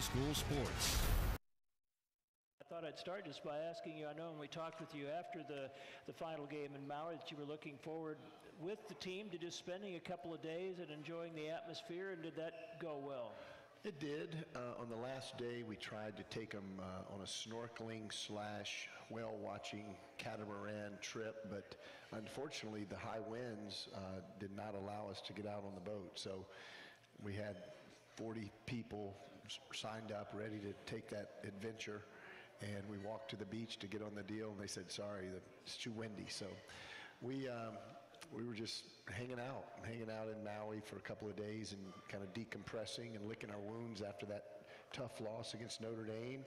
high school sports. I thought I'd start just by asking you. I know when we talked with you after the, the final game in Maui that you were looking forward with the team to just spending a couple of days and enjoying the atmosphere, and did that go well? It did. Uh, on the last day, we tried to take them uh, on a snorkeling slash whale watching catamaran trip, but unfortunately, the high winds uh, did not allow us to get out on the boat. So we had 40 people s- signed up, ready to take that adventure, and we walked to the beach to get on the deal, and they said, "Sorry, it's too windy." So we. Um, we were just hanging out, hanging out in Maui for a couple of days and kind of decompressing and licking our wounds after that tough loss against Notre Dame.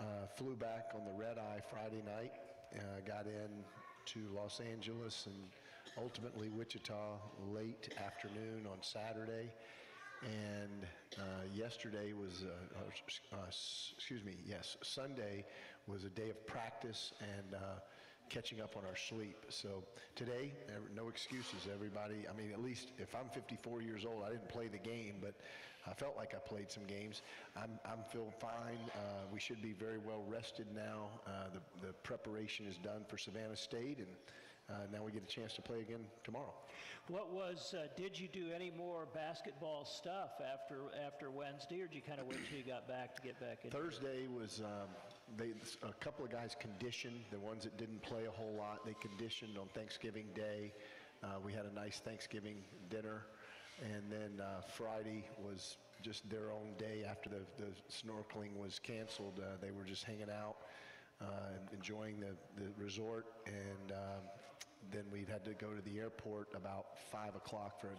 Uh, flew back on the red eye Friday night, uh, got in to Los Angeles and ultimately Wichita late afternoon on Saturday. And uh, yesterday was, uh, uh, excuse me, yes, Sunday was a day of practice and uh, catching up on our sleep. So today, no excuses. Everybody, I mean, at least if I'm 54 years old, I didn't play the game, but I felt like I played some games. I'm, I'm feeling fine. Uh, we should be very well rested now. Uh, the, the preparation is done for Savannah State, and uh, now we get a chance to play again tomorrow. What was, uh, did you do any more basketball stuff after, after Wednesday, or did you kind of wait till you got back to get back in? Thursday was um, they, a couple of guys conditioned. The ones that didn't play a whole lot, they conditioned on Thanksgiving Day. Uh, we had a nice Thanksgiving dinner, and then uh, Friday was just their own day after the, the snorkeling was canceled. Uh, they were just hanging out, uh, enjoying the, the resort, and um, then we had to go to the airport about five o'clock for an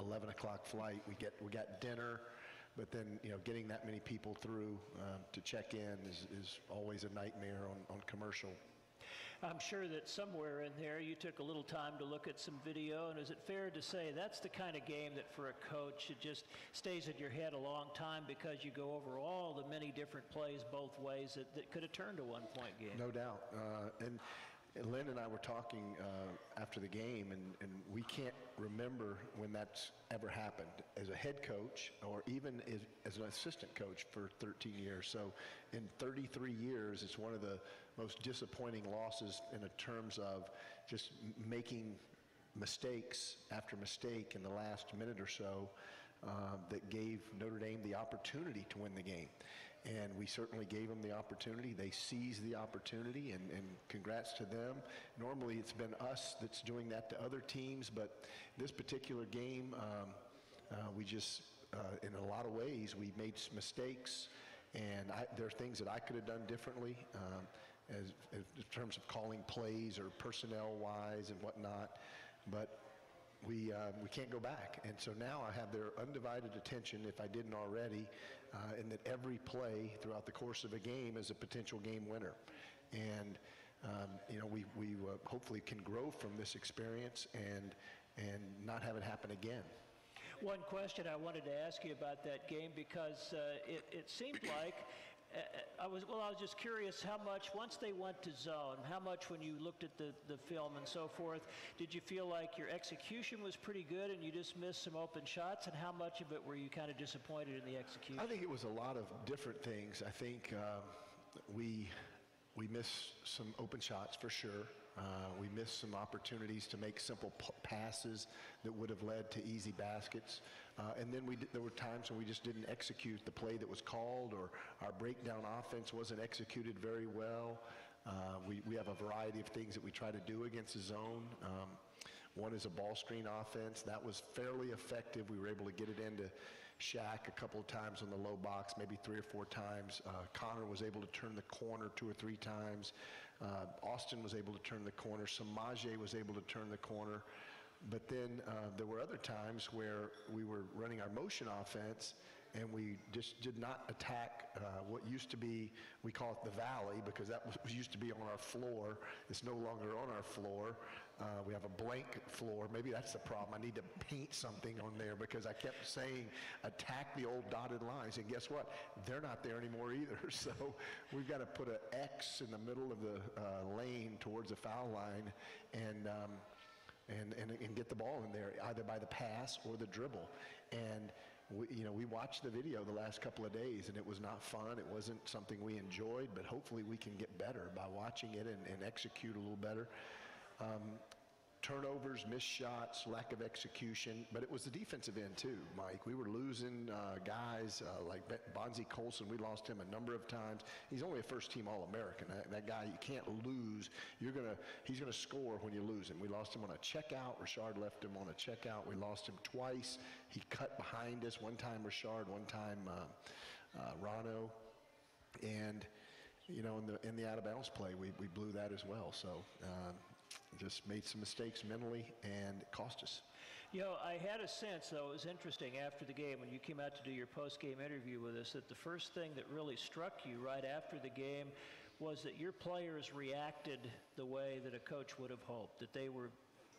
11 o'clock flight. We get we got dinner. But then, you know, getting that many people through um, to check in is, is always a nightmare on, on commercial. I'm sure that somewhere in there you took a little time to look at some video, and is it fair to say that's the kind of game that for a coach it just stays in your head a long time because you go over all the many different plays both ways that, that could have turned a one-point game? No doubt. Uh, and, and Lynn and I were talking uh, after the game, and, and we can't remember when that's ever happened as a head coach or even as, as an assistant coach for 13 years. So in 33 years, it's one of the most disappointing losses in terms of just making mistakes after mistake in the last minute or so uh, that gave Notre Dame the opportunity to win the game. And we certainly gave them the opportunity. They seized the opportunity, and, and congrats to them. Normally, it's been us that's doing that to other teams, but this particular game, um, uh, we just, uh, in a lot of ways, we made mistakes, and I, there are things that I could have done differently um, as, in terms of calling plays or personnel-wise and whatnot. But we, uh, we can't go back. And so now I have their undivided attention, if I didn't already, uh, in that every play throughout the course of a game is a potential game winner. And, um, you know, we, we uh, hopefully can grow from this experience and, and not have it happen again. One question I wanted to ask you about that game because uh, it, it seemed like I was well. I was just curious how much once they went to zone, how much when you looked at the, the film and so forth, did you feel like your execution was pretty good and you just missed some open shots, and how much of it were you kind of disappointed in the execution? I think it was a lot of different things. I think um, we we missed some open shots for sure. Uh, we missed some opportunities to make simple passes that would have led to easy baskets. Uh, and then we d- there were times when we just didn't execute the play that was called, or our breakdown offense wasn't executed very well. Uh, we, we have a variety of things that we try to do against the zone. Um, one is a ball screen offense. That was fairly effective. We were able to get it into Shaq a couple of times on the low box, maybe three or four times. Uh, Conner was able to turn the corner two or three times. Uh, Austin was able to turn the corner. Samajae was able to turn the corner. But then uh, there were other times where we were running our motion offense and we just did not attack uh, what used to be, we call it the valley because that was, used to be on our floor. It's no longer on our floor. Uh, we have a blank floor. Maybe that's the problem. I need to paint something on there because I kept saying attack the old dotted lines. And guess what? They're not there anymore either. So we've got to put an X in the middle of the uh, lane towards the foul line and, um, and, and, and get the ball in there either by the pass or the dribble. And we, you know, we watched the video the last couple of days, and it was not fun. It wasn't something we enjoyed, but hopefully we can get better by watching it and, and execute a little better. Um, turnovers, missed shots, lack of execution, but it was the defensive end too, Mike. We were losing uh, guys uh, like Bonzie Colson. We lost him a number of times. He's only a first-team All-American. That, that, guy, you can't lose. You're gonna, he's gonna score when you lose him. We lost him on a checkout. Rashard left him on a checkout. We lost him twice. He cut behind us. One time Rashard, one time uh, uh Rauno, and you know, in the in the out of bounds play, we, we blew that as well. So uh, just made some mistakes mentally and it cost us. You know, I had a sense, though, it was interesting after the game when you came out to do your post game interview with us, that the first thing that really struck you right after the game was that your players reacted the way that a coach would have hoped, that they were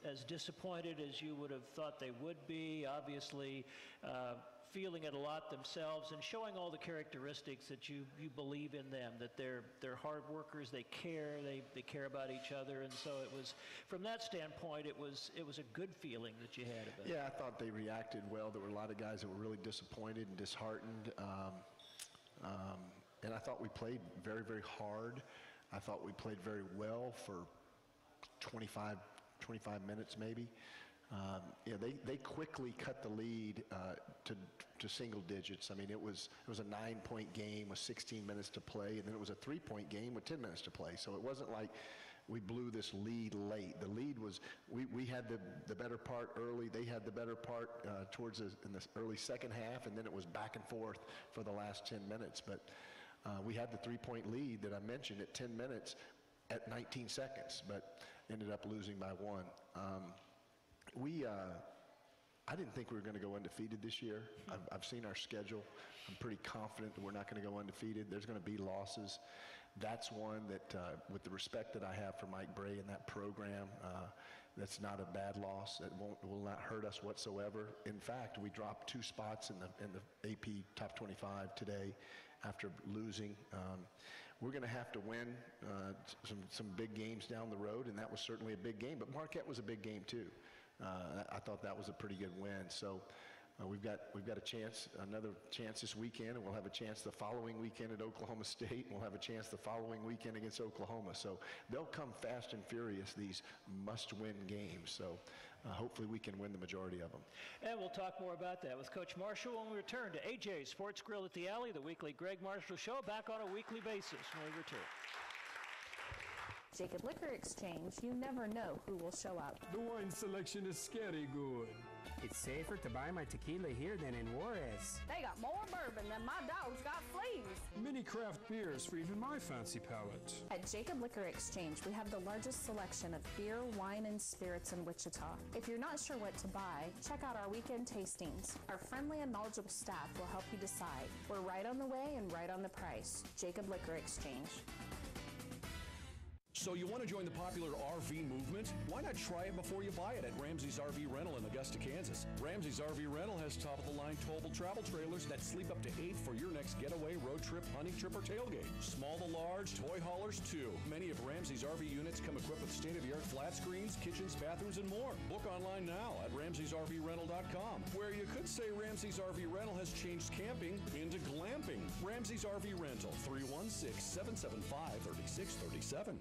as disappointed as you would have thought they would be. Obviously, uh, feeling it a lot themselves and showing all the characteristics that you, you believe in them, that they're, they're hard workers, they care, they, they care about each other. And so it was, from that standpoint, it was, it was a good feeling that you had about yeah, I thought they reacted well. There were a lot of guys that were really disappointed and disheartened. Um, um, and I thought we played very, very hard. I thought we played very well for 25, 25 minutes maybe. Um, yeah, they, they quickly cut the lead uh, to, to single digits. I mean, it was, it was a nine point game with 16 minutes to play, and then it was a three point game with 10 minutes to play. So it wasn't like we blew this lead late. The lead was, we, we had the, the better part early, they had the better part uh, towards the, in the early second half, and then it was back and forth for the last 10 minutes. But uh, we had the three point lead that I mentioned at 10 minutes at 19 seconds, but ended up losing by one. Um, we, uh, I didn't think we were going to go undefeated this year. I've, I've, seen our schedule. I'm pretty confident that we're not going to go undefeated. There's going to be losses. That's one that, uh, with the respect that I have for Mike Brey and that program, uh, that's not a bad loss. It won't, will not hurt us whatsoever. In fact, we dropped two spots in the, in the AP top 25 today after losing. Um, we're going to have to win uh, some, some big games down the road, and that was certainly a big game. But Marquette was a big game, too. Uh, I thought that was a pretty good win. So uh, we've got we've got a chance, another chance this weekend, and we'll have a chance the following weekend at Oklahoma State, and we'll have a chance the following weekend against Oklahoma. So they'll come fast and furious these must-win games. So. Uh, hopefully, we can win the majority of them. And we'll talk more about that with Coach Marshall when we return to AJ Sports Grill at the Alley, the weekly Gregg Marshall Show, back on a weekly basis when we return. Jacob Liquor Exchange, you never know who will show up. The wine selection is scary good. It's safer to buy my tequila here than in Juarez. They got more bourbon than my dogs got fleas. Many craft beers for even my fancy palate. At Jacob Liquor Exchange, we have the largest selection of beer, wine, and spirits in Wichita. If you're not sure what to buy, check out our weekend tastings. Our friendly and knowledgeable staff will help you decide. We're right on the way and right on the price. Jacob Liquor Exchange. So you want to join the popular RV movement? Why not try it before you buy it at Ramsey's RV Rental in Augusta, Kansas? Ramsey's RV Rental has top-of-the-line towable travel trailers that sleep up to eight for your next getaway, road trip, hunting trip, or tailgate. Small to large, toy haulers too. Many of Ramsey's RV units come equipped with state-of-the-art flat screens, kitchens, bathrooms, and more. Book online now at Ramsey'sRVRental.com, where you could say Ramsey's RV Rental has changed camping into glamping. Ramsey's RV Rental, 316 775 3637.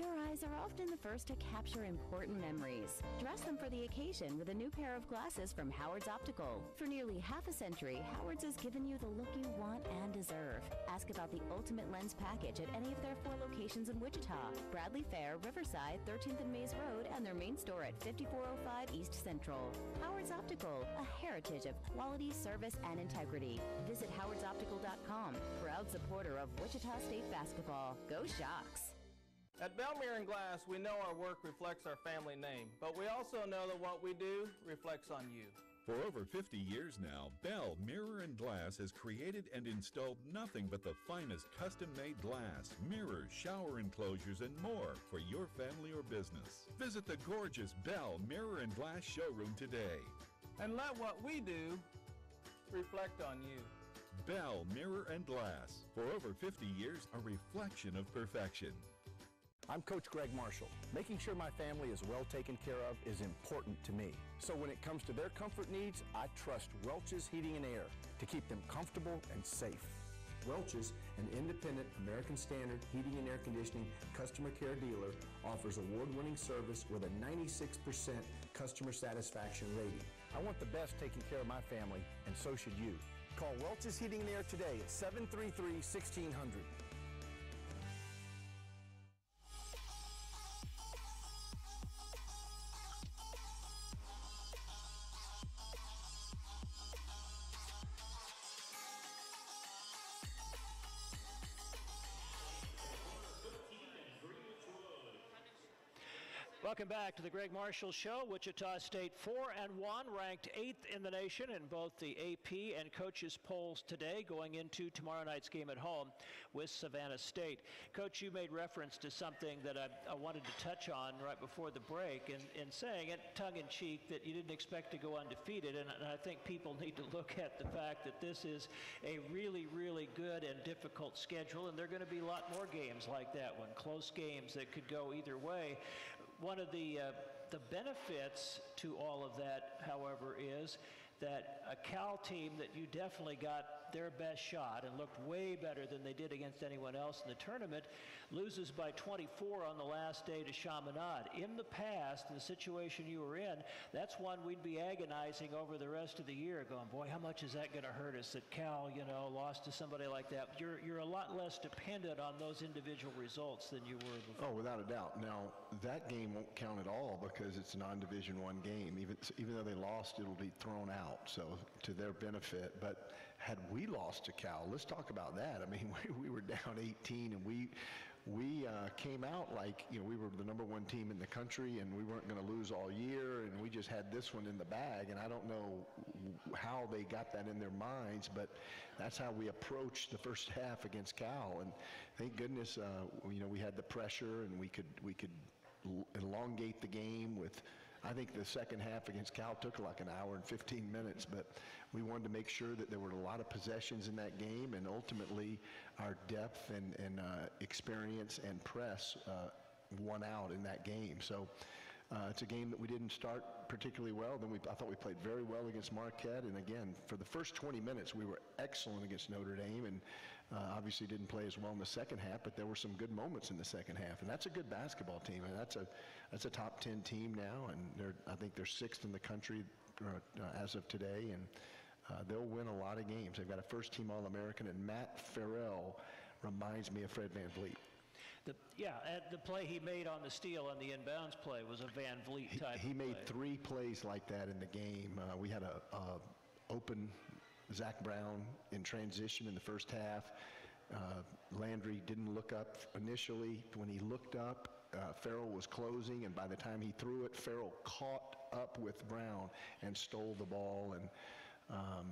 Your eyes are often the first to capture important memories. Dress them for the occasion with a new pair of glasses from Howard's Optical. For nearly half a century, Howard's has given you the look you want and deserve. Ask about the ultimate lens package at any of their four locations in Wichita, Bradley Fair, Riverside, 13th and Maize Road, and their main store at 5405 East Central. Howard's Optical, a heritage of quality, service, and integrity. Visit howardsoptical.com, proud supporter of Wichita State basketball. Go Shocks! At Bell Mirror and Glass, we know our work reflects our family name, but we also know that what we do reflects on you. For over 50 years now, Bell Mirror and Glass has created and installed nothing but the finest custom-made glass, mirrors, shower enclosures, and more for your family or business. Visit the gorgeous Bell Mirror and Glass showroom today. And let what we do reflect on you. Bell Mirror and Glass. For over 50 years, a reflection of perfection. I'm Coach Gregg Marshall. Making sure my family is well taken care of is important to me. So when it comes to their comfort needs, I trust Welch's Heating and Air to keep them comfortable and safe. Welch's, an independent American Standard heating and air conditioning customer care dealer, offers award-winning service with a 96% customer satisfaction rating. I want the best taking care of my family, and so should you. Call Welch's Heating and Air today at 733-1600. Welcome back to the Gregg Marshall Show. Wichita State 4 and 1, ranked 8th in the nation in both the AP and coaches polls today, going into tomorrow night's game at home with Savannah State. Coach, you made reference to something that I, I wanted to touch on right before the break, and in, in saying it tongue in cheek that you didn't expect to go undefeated. And, and I think people need to look at the fact that this is a really, really good and difficult schedule, and there are going to be a lot more games like that one, close games that could go either way one of the, uh, the benefits to all of that, however, is that a Cal team that you definitely got their best shot and looked way better than they did against anyone else in the tournament loses by 24 on the last day to Chaminade. In the past, in the situation you were in, that's one we'd be agonizing over the rest of the year, going, boy, how much is that going to hurt us that Cal, you know, lost to somebody like that? You're, you're a lot less dependent on those individual results than you were before. Oh, without a doubt. Now, that game won't count at all because it's a non-division one game. Even, even though they lost, it'll be thrown out, so to their benefit. But had we lost to Cal, let's talk about that. I mean, we, we were down 18 and we we uh, came out like you know we were the number one team in the country and we weren't going to lose all year and we just had this one in the bag and I don't know how they got that in their minds but that's how we approached the first half against Cal and thank goodness uh, you know we had the pressure and we could we could elongate the game with I think the second half against Cal took like an hour and 15 minutes, but we wanted to make sure that there were a lot of possessions in that game, and ultimately our depth and, and uh, experience and press uh, won out in that game. So uh, it's a game that we didn't start particularly well. Then we, I thought we played very well against Marquette, and again, for the first 20 minutes, we were excellent against Notre Dame, and uh, obviously didn't play as well in the second half, but there were some good moments in the second half, and that's a good basketball team, and that's a that's a top 10 team now, and they're I think they're sixth in the country uh, as of today, and uh, they'll win a lot of games. They've got a first-team All-American, and Matt Farrell reminds me of Fred VanVleet. The, yeah, the play he made on the steal on the inbounds play was a Van Vliet type. He, he made play. three plays like that in the game. Uh, we had a, a open Zach Brown in transition in the first half. Uh, Landry didn't look up initially. When he looked up, uh, Farrell was closing, and by the time he threw it, Farrell caught up with Brown and stole the ball. And um,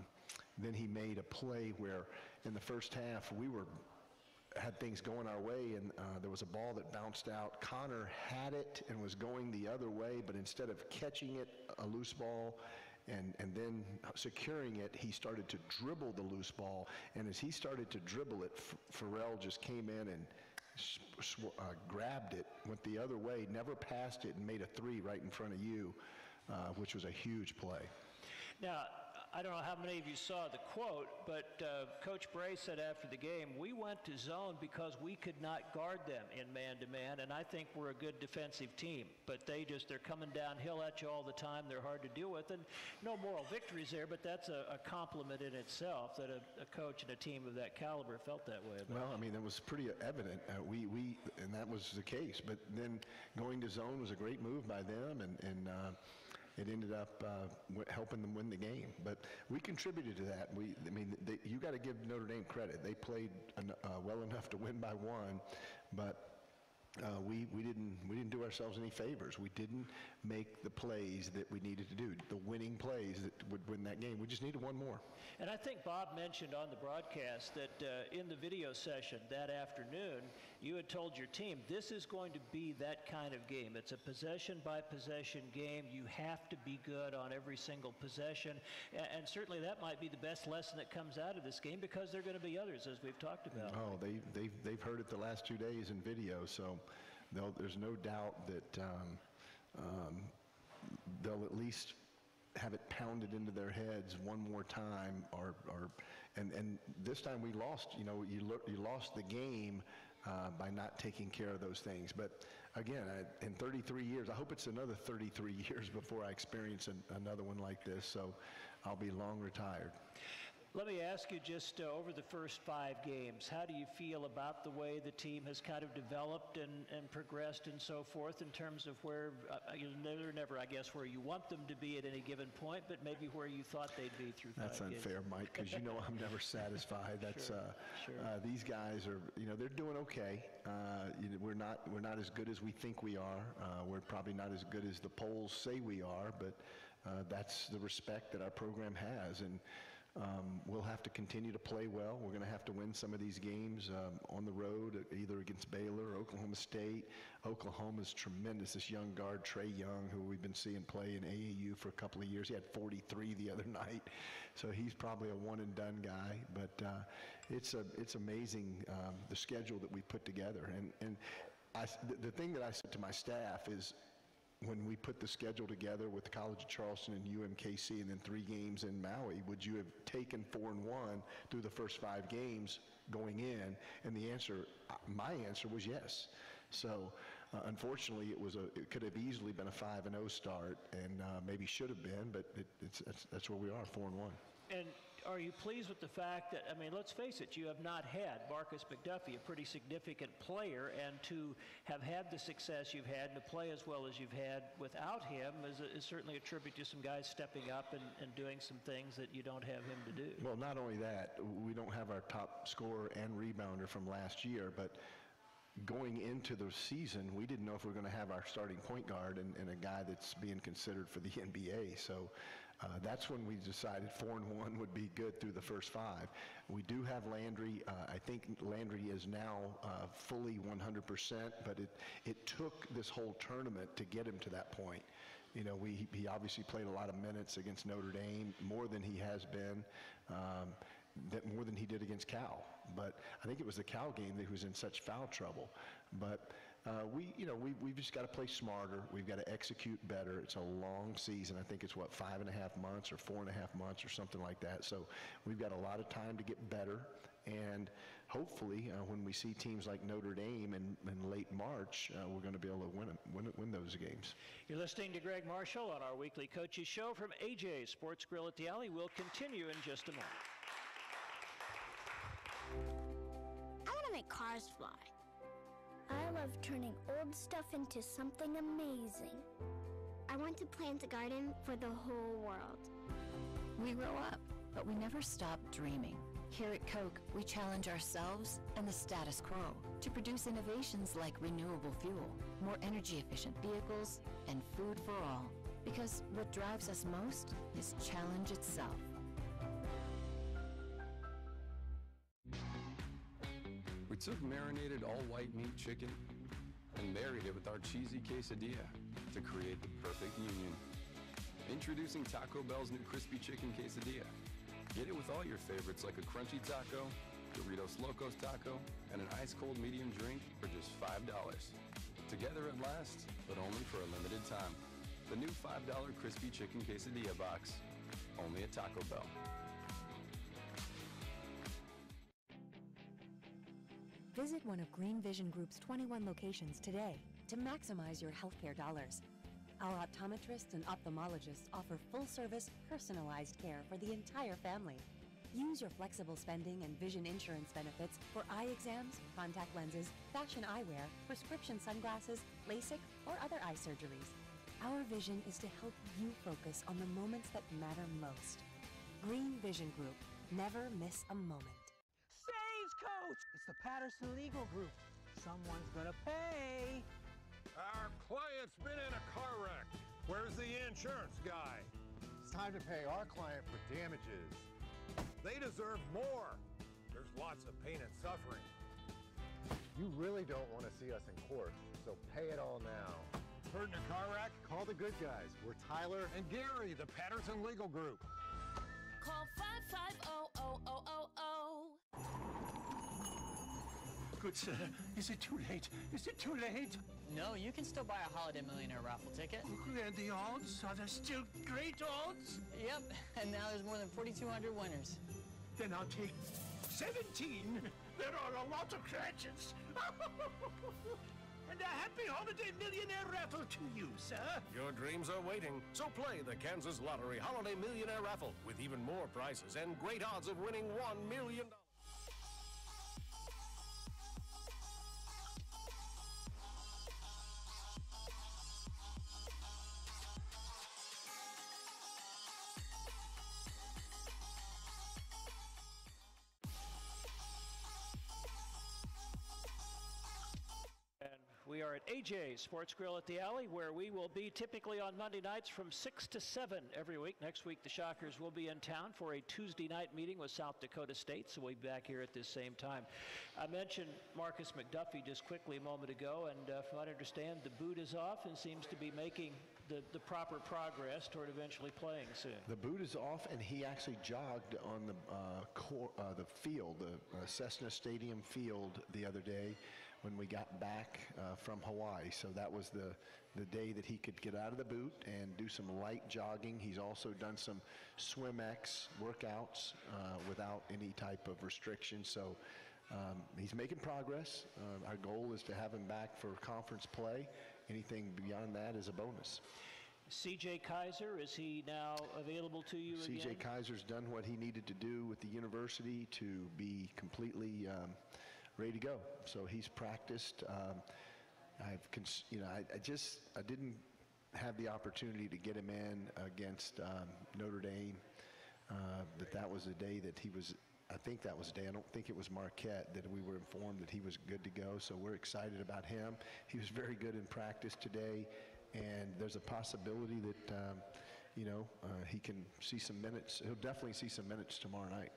then he made a play where, in the first half, we were had things going our way, and uh, there was a ball that bounced out. Conner had it and was going the other way, but instead of catching it, a loose ball, and, and then securing it, he started to dribble the loose ball. And as he started to dribble it, Farrell just came in and uh, grabbed it, went the other way, never passed it, and made a three right in front of you, uh, which was a huge play. Now, I don't know how many of you saw the quote, but uh, Coach Brey said after the game, we went to zone because we could not guard them in man-to-man, and I think we're a good defensive team. But they just, they're coming downhill at you all the time. They're hard to deal with, and no moral victories there, but that's a, a compliment in itself that a, a, coach and a team of that caliber felt that way about Well, I mean, it was pretty evident. Uh, we, we, and that was the case. But then going to zone was a great move by them, and, and uh, it ended up uh, helping them win the game. But we contributed to that. We, I mean, they, you got to give Notre Dame credit. They played uh, well enough to win by one, but uh, we, we, didn't, we didn't do ourselves any favors. We didn't make the plays that we needed to do, the winning plays that would win that game. We just needed one more. And I think Bob mentioned on the broadcast that uh, in the video session that afternoon, you had told your team this is going to be that kind of game. It's a possession by possession game. You have to be good on every single possession. And, certainly that might be the best lesson that comes out of this game because there are going to be others, as we've talked about. Oh, they, they've, they've heard it the last two days in video. So there's no doubt that um, um, they'll at least have it pounded into their heads one more time or, or and, and this time we lost, you know, you, lo- you lost the game uh, by not taking care of those things. But again, I, in 33 years, I hope it's another 33 years before I experience an, another one like this, so I'll be long retired. Let me ask you just uh, over the first five games, how do you feel about the way the team has kind of developed and, and progressed and so forth in terms of where, uh, you're never, never, I guess, where you want them to be at any given point, but maybe where you thought they'd be through five That's games? unfair, Mike, because you know I'm never satisfied. That's Sure, uh, sure. uh, these guys are, you know, they're doing okay. Uh, you know, we're not we're not as good as we think we are. Uh, we're probably not as good as the polls say we are, but uh, that's the respect that our program has, and. Um, we'll have to continue to play well. We're going to have to win some of these games um, on the road, either against Baylor or Oklahoma State. Oklahoma's tremendous. This young guard, Trae Young, who we've been seeing play in AAU for a couple of years, he had 43 the other night, so he's probably a one and done guy. But uh, it's a it's amazing um, the schedule that we put together, and and I, the, the thing that I said to my staff is when we put the schedule together with the College of Charleston and UMKC and then three games in Maui, would you have taken four and one through the first five games going in? And the answer, uh, my answer was yes. So uh, unfortunately, it was a, it could have easily been a five and zero start, and uh, maybe should have been, but it, it's, that's, that's where we are, four and one. And are you pleased with the fact that, I mean, let's face it, you have not had Markis McDuffie, a pretty significant player, and to have had the success you've had and to play as well as you've had without him is, is certainly a tribute to some guys stepping up and, and doing some things that you don't have him to do. Well, not only that, we don't have our top scorer and rebounder from last year, but going into the season, we didn't know if we were going to have our starting point guard and, and a guy that's being considered for the NBA. So uh, that's when we decided four and one would be good through the first five. We do have Landry. Uh, I think Landry is now uh, fully 100%, but it, it took this whole tournament to get him to that point. You know, we, he obviously played a lot of minutes against Notre Dame, more than he has been, um, that more than he did against Cal. But I think it was the Cal game that he was in such foul trouble. But uh, we, you know, we, we've just got to play smarter. We've got to execute better. It's a long season. I think it's what five and a half months or four and a half months or something like that. So we've got a lot of time to get better. And hopefully, uh, when we see teams like Notre Dame in, in late March, uh, we're going to be able to win, win, win those games. You're listening to Gregg Marshall on our weekly coaches show from AJ Sports Grill at the Alley. We'll continue in just a moment. I want to make cars fly. I love turning old stuff into something amazing. I want to plant a garden for the whole world. We grow up, but we never stop dreaming. Here at Koch, we challenge ourselves and the status quo to produce innovations like renewable fuel, more energy efficient vehicles, and food for all. Because what drives us most is challenge itself. Took marinated all-white meat chicken and married it with our cheesy quesadilla to create the perfect union. Introducing Taco Bell's new crispy chicken quesadilla. Get it with all your favorites like a crunchy taco, Doritos Locos taco, and an ice-cold medium drink for just $5. Together at last, but only for a limited time. The new $5 crispy chicken quesadilla box, only at Taco Bell. Visit one of Grene Vision Group's 21 locations today to maximize your healthcare dollars. Our optometrists and ophthalmologists offer full service, personalized care for the entire family. Use your flexible spending and vision insurance benefits for eye exams, contact lenses, fashion eyewear, prescription sunglasses, LASIK, or other eye surgeries. Our vision is to help you focus on the moments that matter most. Grene Vision Group. Never miss a moment. Saves Coach! It's the Patterson Legal Group. Someone's gonna pay. Our client's been in a car wreck. Where's the insurance guy? It's time to pay our client for damages. They deserve more. There's lots of pain and suffering. You really don't want to see us in court, so pay it all now. Hurt in a car wreck? Call the good guys. We're Tyler and Gary, the Patterson Legal Group. Call 550 Good Good sir, is it too late? Is it too late? No, you can still buy a Holiday Millionaire raffle ticket. And the odds? Are there still great odds? Yep, and now there's more than 4,200 winners. Then I'll take 17. There are a lot of chances. and a happy Holiday Millionaire raffle to you, sir. Your dreams are waiting, so play the Kansas Lottery Holiday Millionaire Raffle with even more prizes and great odds of winning $1 million. We are at AJ Sports Grill at the Alley, where we will be typically on Monday nights from 6 to 7 every week. Next week, the Shockers will be in town for a Tuesday night meeting with South Dakota State, so we'll be back here at this same time. I mentioned Markis McDuffie just quickly a moment ago, and uh, from what I understand, the boot is off and seems to be making the, the proper progress toward eventually playing soon. The boot is off, and he actually jogged on the uh, uh, the field, the uh, Cessna Stadium field, the other day when we got back uh, from Hawaii. So that was the the day that he could get out of the boot and do some light jogging. He's also done some SwimEx workouts uh, without any type of restriction. So. Um, he's making progress. Uh, our goal is to have him back for conference play. Anything beyond that is a bonus. CJ Keyser, is he now available to you CJ again? Keyser's done what he needed to do with the university to be completely um, ready to go. So he's practiced. Um, I've, you know, I, I, just I didn't have the opportunity to get him in against um, Notre Dame, uh, but that was the day that he was. I think that was the day. I don't think it was Marquette that we were informed that he was good to go. So we're excited about him. He was very good in practice today, and there's a possibility that. Um, you know, uh, he can see some minutes. He'll definitely see some minutes tomorrow night.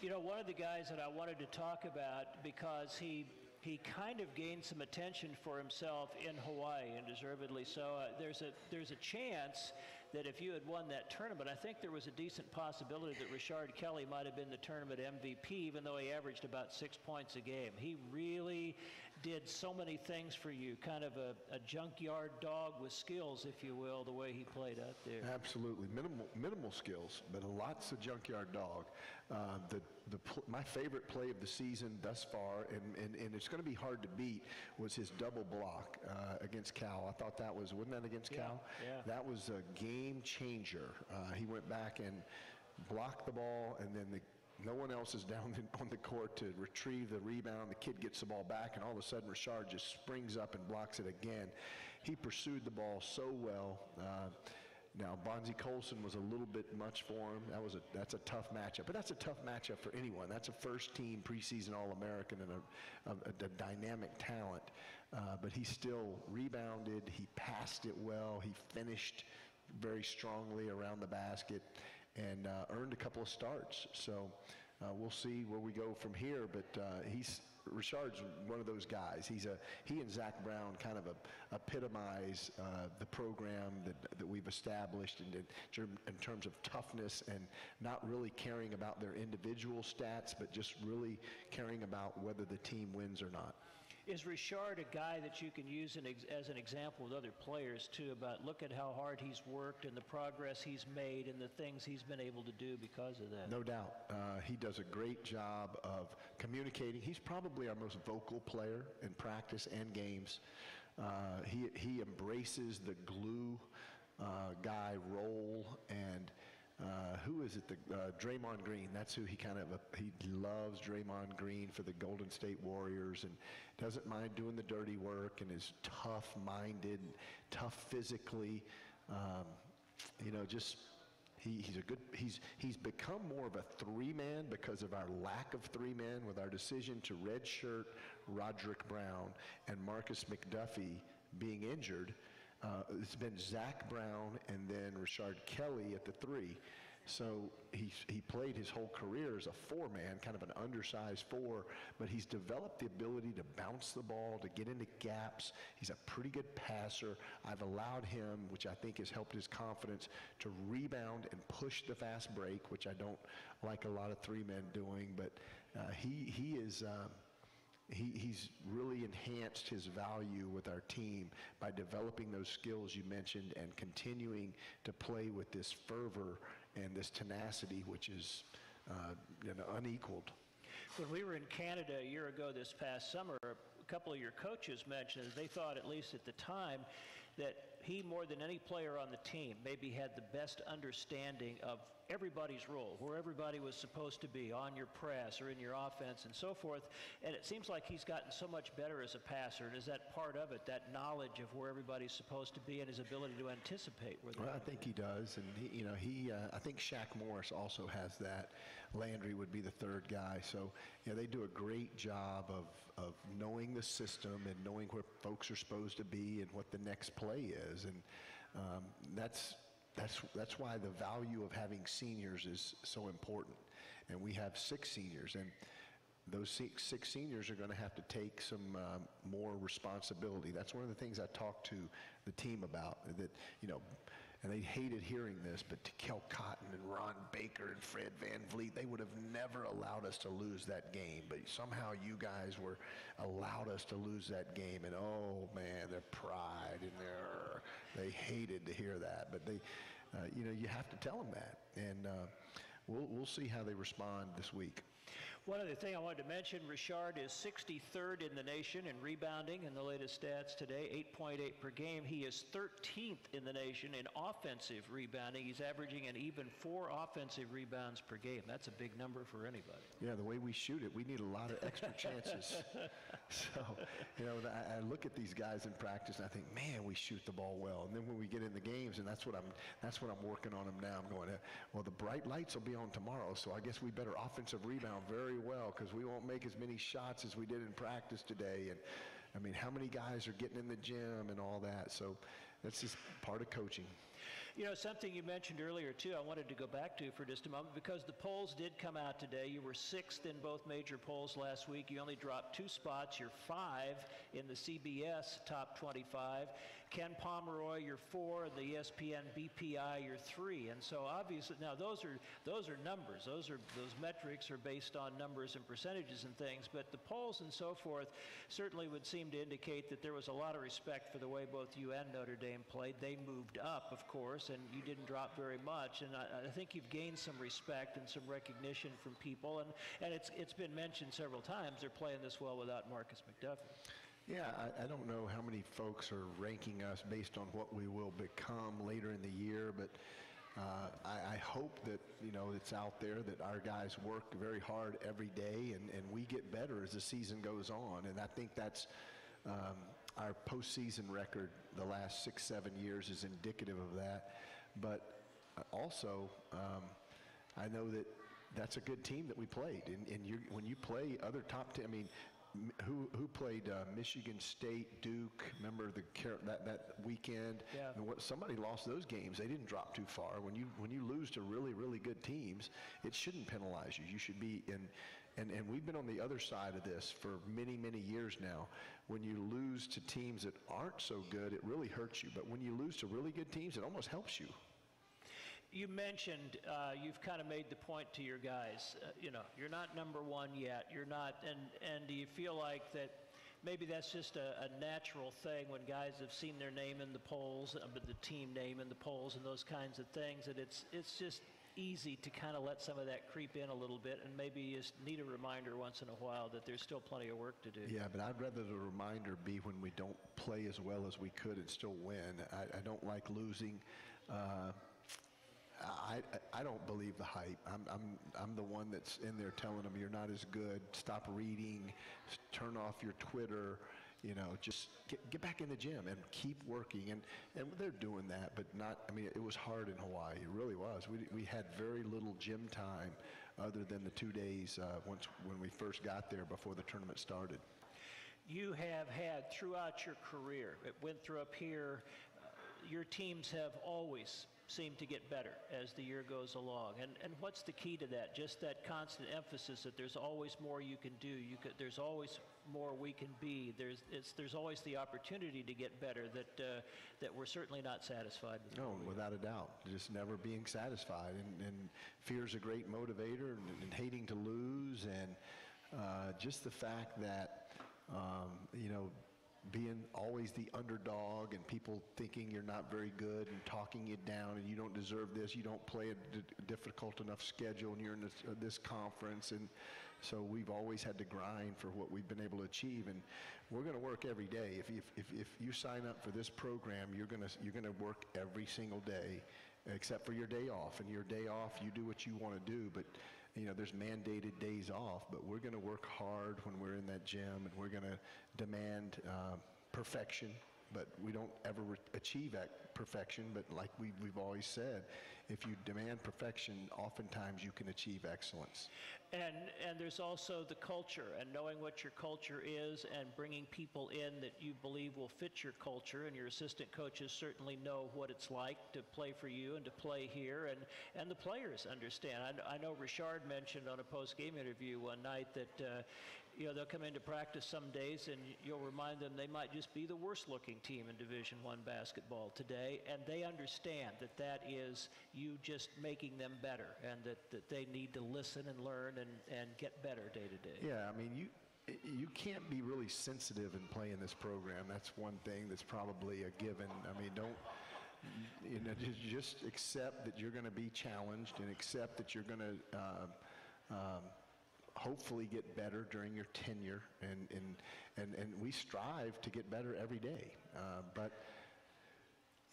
You know, one of the guys that I wanted to talk about because he he kind of gained some attention for himself in Hawaii, and deservedly so. Uh, there's a there's a chance that if you had won that tournament, I think there was a decent possibility that Rashard Kelly might have been the tournament MVP, even though he averaged about six points a game. He really did so many things for you, kind of a, a junkyard dog with skills, if you will, the way he played out there. Absolutely, minimal minimal skills, but lots of junkyard dog. Uh, the the my favorite play of the season thus far, and, and, and it's going to be hard to beat, was his double block uh, against Cal. I thought that was wasn't that against Yeah, Cal? yeah. That was a game changer. Uh, he went back and blocked the ball, and then the no one else is down on the court to retrieve the rebound. The kid gets the ball back, and all of a sudden, Rashard just springs up and blocks it again. He pursued the ball so well. Uh, now, Bonzie Colson was a little bit much for him. That was a that's a tough matchup, but that's a tough matchup for anyone. That's a first-team preseason All-American and a, a, a dynamic talent. Uh, but he still rebounded. He passed it well. He finished very strongly around the basket and uh, earned a couple of starts. So uh, we'll see where we go from here. But uh, he's Rashard's one of those guys. He's a he and Zach Brown kind of a, epitomize uh, the program that, that we've established in, in, in terms of toughness and not really caring about their individual stats, but just really caring about whether the team wins or not. Is Rashard a guy that you can use an ex- as an example with other players too? About look at how hard he's worked and the progress he's made and the things he's been able to do because of that. No doubt. Uh, he does a great job of communicating. He's probably our most vocal player in practice and games. Uh, he, he embraces the glue uh, guy role and uh, who is it? The uh, Draymond Green. That's who he kind of he loves. Draymond Green for the Golden State Warriors, and doesn't mind doing the dirty work, and is tough-minded, tough physically. Um, you know, just he, he's a good. He's he's become more of a three-man because of our lack of three-man with our decision to redshirt Roderick Brown and Markis McDuffie being injured. Uh, it's been Zach Brown and then Rashard Kelly at the three. So he, he played his whole career as a four man, kind of an undersized four, but he's developed the ability to bounce the ball, to get into gaps. He's a pretty good passer. I've allowed him, which I think has helped his confidence, to rebound and push the fast break, which I don't like a lot of three men doing, but uh, he, he is. Um, he, he's really enhanced his value with our team by developing those skills you mentioned and continuing to play with this fervor and this tenacity, which is uh, you know, unequaled. When we were in Canada a year ago this past summer, a couple of your coaches mentioned they thought, at least at the time, that he, more than any player on the team, maybe had the best understanding of everybody's role, where everybody was supposed to be on your press or in your offense and so forth. And it seems like he's gotten so much better as a passer. And is that part of it, that knowledge of where everybody's supposed to be and his ability to anticipate where Well, I think he does, and he, you know, he. Uh, I think Shaq Morris also has that. Landry would be the third guy, so you know, they do a great job of of knowing the system and knowing where folks are supposed to be and what the next play is, and um, that's that's that's why the value of having seniors is so important. And we have six seniors, and those six, six seniors are going to have to take some um, more responsibility. That's one of the things I talked to the team about. That you know, and they hated hearing this, but to Kel Cotton and Ron Baker and Fred Van Vliet, they would have never allowed us to lose that game. But somehow you guys were allowed us to lose that game, and oh man, their pride and their they hated to hear that. But they, you know, you have to tell them that, and uh, we'll we'll see how they respond this week. One other thing I wanted to mention, Rashard is 63rd in the nation in rebounding in the latest stats today, 8.8 per game. He is 13th in the nation in offensive rebounding. He's averaging an even four offensive rebounds per game. That's a big number for anybody. Yeah, the way we shoot it, we need a lot of extra chances. so, you know, I, I look at these guys in practice and I think, man, we shoot the ball well. And then when we get in the games, and that's what I'm, that's what I'm working on them now. I'm going, well, the bright lights will be on tomorrow, so I guess we better offensive rebound very well because we won't make as many shots as we did in practice today. And I mean, how many guys are getting in the gym and all that? So that's just part of coaching. You know, something you mentioned earlier, too, I wanted to go back to for just a moment because the polls did come out today. You were sixth in both major polls last week. You only dropped two spots. You're five in the CBS top 25. Ken Pomeroy, you're four, the ESPN BPI, you're three. And so obviously, now those are those are numbers. Those are those metrics are based on numbers and percentages and things. But the polls and so forth certainly would seem to indicate that there was a lot of respect for the way both you and Notre Dame played. They moved up, of course, and you didn't drop very much. And I, I think you've gained some respect and some recognition from people. And and it's it's been mentioned several times. They're playing this well without Markis McDuffie. Yeah, I, I, don't know how many folks are ranking us based on what we will become later in the year, but uh, I, I, hope that you know it's out there that our guys work very hard every day, and, and we get better as the season goes on. And I think that's um, our postseason record the last six, seven years is indicative of that. But uh, also, um, I know that that's a good team that we played. And, and when you play other top, teams, I mean, who who played uh, Michigan State, Duke? Remember the that that weekend? Yeah. And what somebody lost those games. They didn't drop too far. When you when you lose to really really good teams, it shouldn't penalize you. You should be in. And, and we've been on the other side of this for many, many years now. When you lose to teams that aren't so good, it really hurts you. But when you lose to really good teams, it almost helps you you mentioned uh, you've kind of made the point to your guys. Uh, you know, you're not number one yet. You're not, and and do you feel like that? Maybe that's just a, a natural thing when guys have seen their name in the polls, uh, the team name in the polls, and those kinds of things. That it's it's just easy to kind of let some of that creep in a little bit, and maybe you just need a reminder once in a while that there's still plenty of work to do. Yeah, but I'd rather the reminder be when we don't play as well as we could and still win. I, I don't like losing. Uh, I, I don't believe the hype. I'm, I'm, I'm the one that's in there telling them you're not as good. Stop reading. Turn off your Twitter. You know, just get, get back in the gym and keep working. And, and they're doing that, but not, I mean, it was hard in Hawaii. It really was. We, we had very little gym time other than the two days uh, once when we first got there before the tournament started. You have had throughout your career, it went through up here, your teams have always seem to get better as the year goes along. And, and what's the key to that? Just that constant emphasis that there's always more you can do. You could, there's always more we can be. There's, there's always the opportunity to get better that, uh, that we're certainly not satisfied with. No, without a doubt. Just never being satisfied. And, and is a great motivator and, and hating to lose and uh, just the fact that um, you know, being always the underdog and people thinking you're not very good and talking you down and you don't deserve this, you don't play a d- difficult enough schedule and you're in this, uh, this conference. And so we've always had to grind for what we've been able to achieve. And we're going to work every day. If, if, if, if you sign up for this program, you're going to you're going to work every single day except for your day off. And your day off, you do what you want to do. But you know, there's mandated days off, but we're going to work hard when we're in that gym, and we're going to demand uh, perfection. But we don't ever achieve perfection. But like we, we've always said, if you demand perfection, oftentimes you can achieve excellence. And, and there's also the culture and knowing what your culture is and bringing people in that you believe will fit your culture. And your assistant coaches certainly know what it's like to play for you and to play here. And, and the players understand. I, I know Rashard mentioned on a post game interview one night that uh, you know, they'll come into practice some days and you'll remind them they might just be the worst looking team in Division One basketball today. And they understand that that is you just making them better and that, that they need to listen and learn and, and get better day to day. Yeah, I mean, you you can't be really sensitive in playing this program. That's one thing that's probably a given. I mean, don't you know just, just accept that you're going to be challenged and accept that you're going to. Uh, um, hopefully get better during your tenure and, and, and, and we strive to get better every day. Uh, but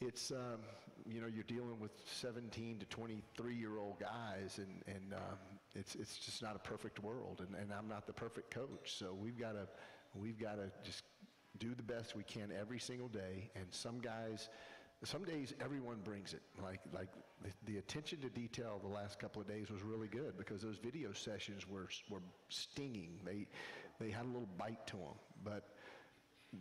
it's um, you know you're dealing with 17 to 23 year old guys and, and um, it's, it's just not a perfect world and, and i'm not the perfect coach. So we've got to we've got to just do the best we can every single day and some guys some days everyone brings it. Like like the, the attention to detail the last couple of days was really good because those video sessions were were stinging. They they had a little bite to them but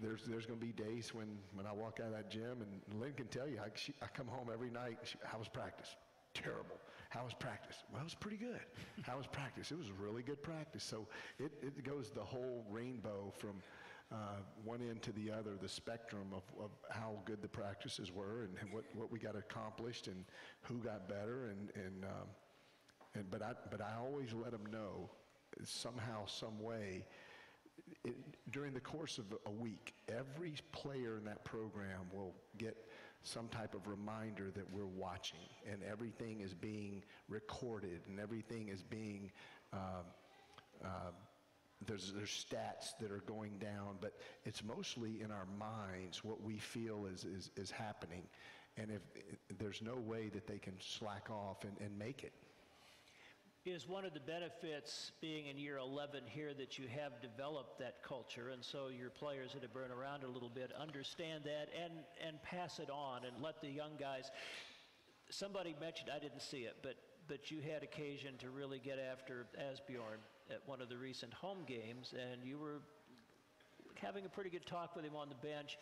there's there's going to be days when when I walk out of that gym and Lynn can tell you I, she, I come home every night she, how was practice? Terrible. How was practice? Well it was pretty good. How was practice? It was really good practice. So it, it goes the whole rainbow from uh, one end to the other, the spectrum of, of how good the practices were and what, what we got accomplished and who got better. And, and, um, and, but, I, but I always let them know somehow, some way, it, during the course of a week, every player in that program will get some type of reminder that we're watching and everything is being recorded and everything is being uh, uh, there's, there's stats that are going down, but it's mostly in our minds what we feel is, is, is happening. And if there's no way that they can slack off and, and make it. Is one of the benefits being in year 11 here that you have developed that culture, and so your players that have been around a little bit understand that and, and pass it on and let the young guys. Somebody mentioned, I didn't see it, but, but you had occasion to really get after Asbjorn at one of the recent home games, and you were having a pretty good talk with him on the bench,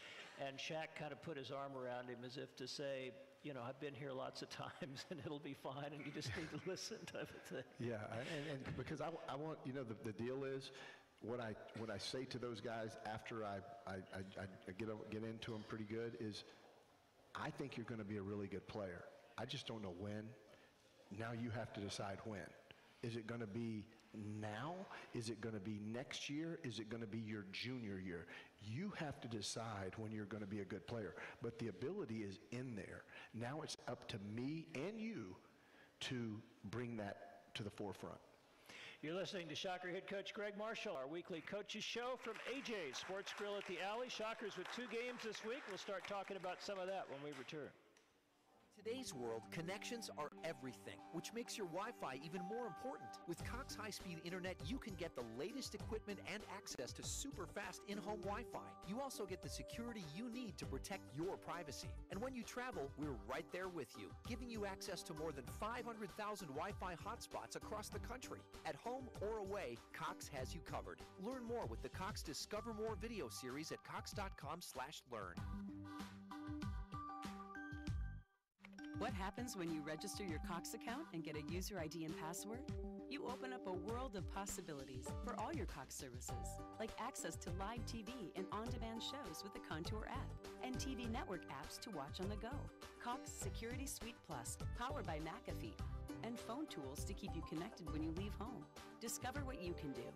and Shaq kind of put his arm around him as if to say, you know, I've been here lots of times and it'll be fine and you just need to listen type of thing. Yeah, and, and because I, I want, you know, the, the deal is what I, what I say to those guys after I, I, I, I get, get into them pretty good is I think you're going to be a really good player. I just don't know when. Now you have to decide when. Is it going to be now? Is it going to be next year? Is it going to be your junior year? You have to decide when you're going to be a good player. But the ability is in there. Now it's up to me and you to bring that to the forefront. You're listening to Shocker head coach Gregg Marshall, our weekly coaches show from AJ's Sports Grill at the Alley. Shockers with two games this week. We'll start talking about some of that when we return today's world, connections are everything, which makes your Wi-Fi even more important. With Cox high-speed internet, you can get the latest equipment and access to super fast in-home Wi-Fi. You also get the security you need to protect your privacy. And when you travel, we're right there with you, giving you access to more than 500,000 Wi-Fi hotspots across the country. At home or away, Cox has you covered. Learn more with the Cox Discover More video series at cox.com/learn. What happens when you register your Cox account and get a user ID and password? You open up a world of possibilities for all your Cox services, like access to live TV and on demand shows with the Contour app, and TV network apps to watch on the go. Cox Security Suite Plus, powered by McAfee, and phone tools to keep you connected when you leave home. Discover what you can do.